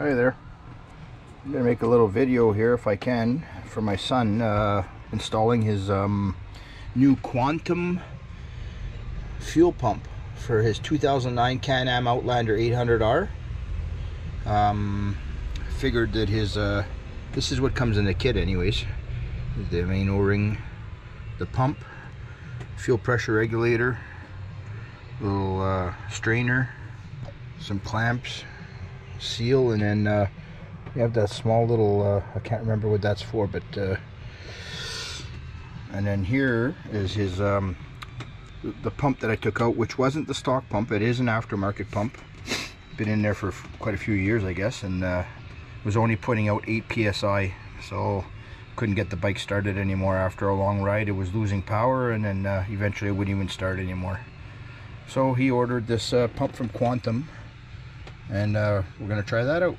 Hi there. I'm gonna make a little video here if I can for my son uh, installing his um, new Quantum fuel pump for his 2009 Can-Am Outlander 800R. Um, figured that his uh, this is what comes in the kit anyways. The main O-ring, the pump, fuel pressure regulator, little uh, strainer, some clamps, seal and then uh, you have that small little uh, I can't remember what that's for but uh, and then here is his um, the pump that I took out which wasn't the stock pump it is an aftermarket pump. Been in there for quite a few years I guess and uh, was only putting out 8 psi so couldn't get the bike started anymore after a long ride. It was losing power and then uh, eventually it wouldn't even start anymore. So he ordered this uh, pump from Quantum and uh, we're gonna try that out